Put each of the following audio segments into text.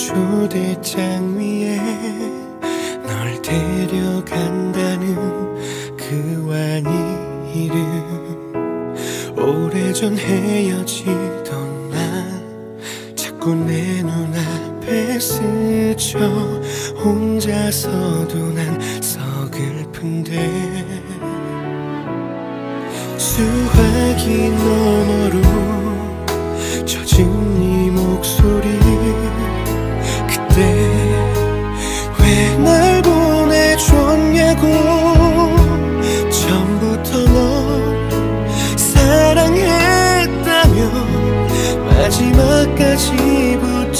초대장 위에 널 데려간다는 그 완이름 오래전 헤어지던 날 자꾸 내 눈앞에 스쳐 혼자서도 난 서글픈데 수화기 너머로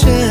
attention